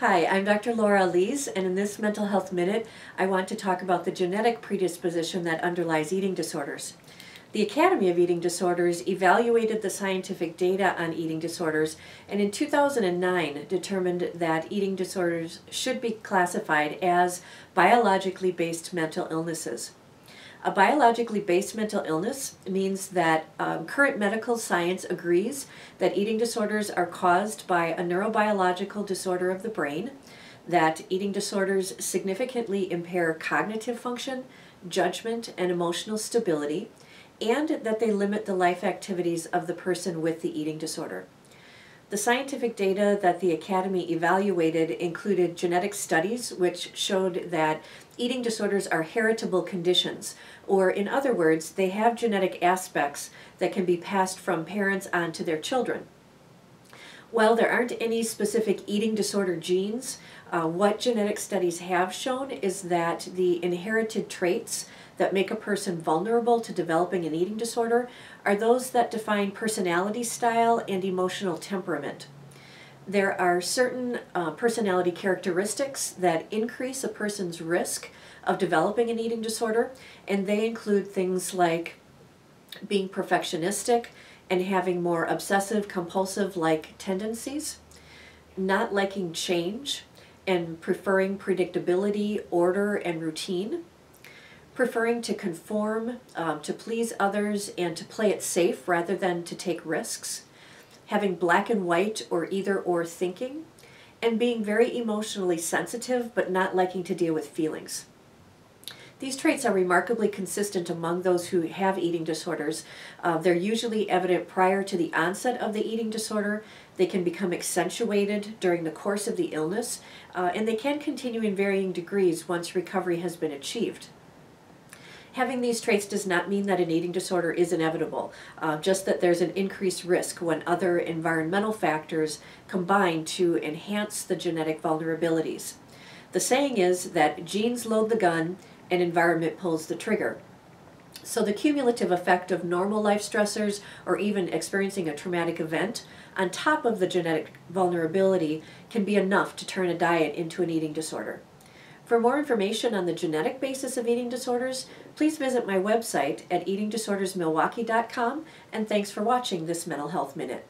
Hi, I'm Dr. Laura Lees, and in this Mental Health Minute, I want to talk about the genetic predisposition that underlies eating disorders. The Academy of Eating Disorders evaluated the scientific data on eating disorders and in 2009 determined that eating disorders should be classified as biologically based mental illnesses. A biologically based mental illness means that um, current medical science agrees that eating disorders are caused by a neurobiological disorder of the brain, that eating disorders significantly impair cognitive function, judgment, and emotional stability, and that they limit the life activities of the person with the eating disorder. The scientific data that the Academy evaluated included genetic studies which showed that eating disorders are heritable conditions, or in other words, they have genetic aspects that can be passed from parents on to their children. While there aren't any specific eating disorder genes, uh, what genetic studies have shown is that the inherited traits that make a person vulnerable to developing an eating disorder are those that define personality style and emotional temperament. There are certain uh, personality characteristics that increase a person's risk of developing an eating disorder, and they include things like being perfectionistic and having more obsessive compulsive like tendencies, not liking change and preferring predictability, order, and routine preferring to conform, um, to please others, and to play it safe rather than to take risks, having black and white or either or thinking, and being very emotionally sensitive but not liking to deal with feelings. These traits are remarkably consistent among those who have eating disorders. Uh, they're usually evident prior to the onset of the eating disorder. They can become accentuated during the course of the illness, uh, and they can continue in varying degrees once recovery has been achieved. Having these traits does not mean that an eating disorder is inevitable, uh, just that there's an increased risk when other environmental factors combine to enhance the genetic vulnerabilities. The saying is that genes load the gun and environment pulls the trigger. So the cumulative effect of normal life stressors or even experiencing a traumatic event on top of the genetic vulnerability can be enough to turn a diet into an eating disorder. For more information on the genetic basis of eating disorders, please visit my website at eatingdisordersmilwaukee.com and thanks for watching this Mental Health Minute.